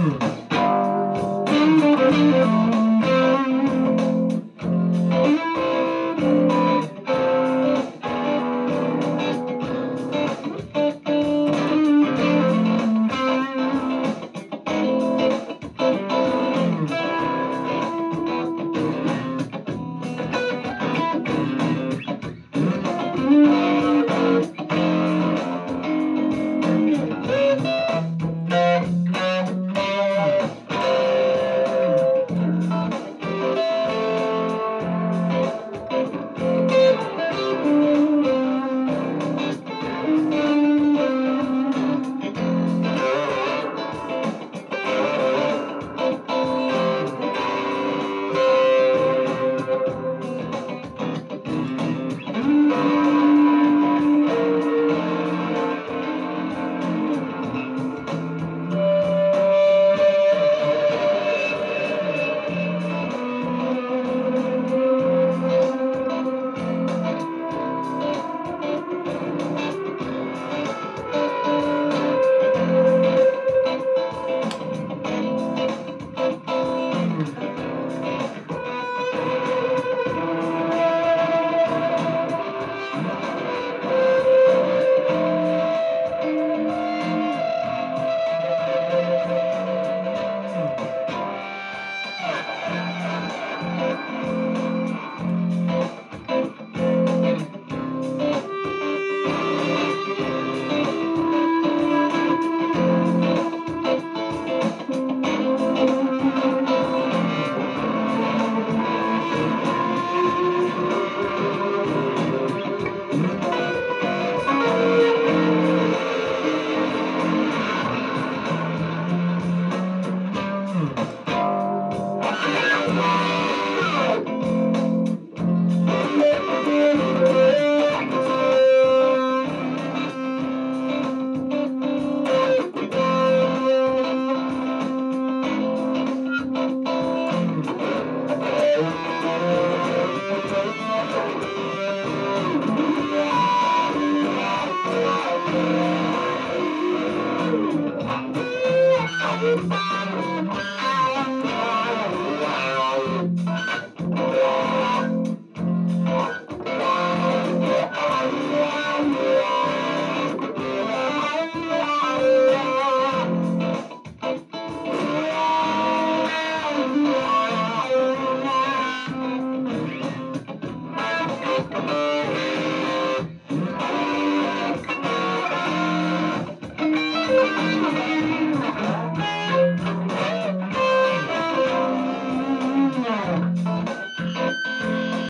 Mm.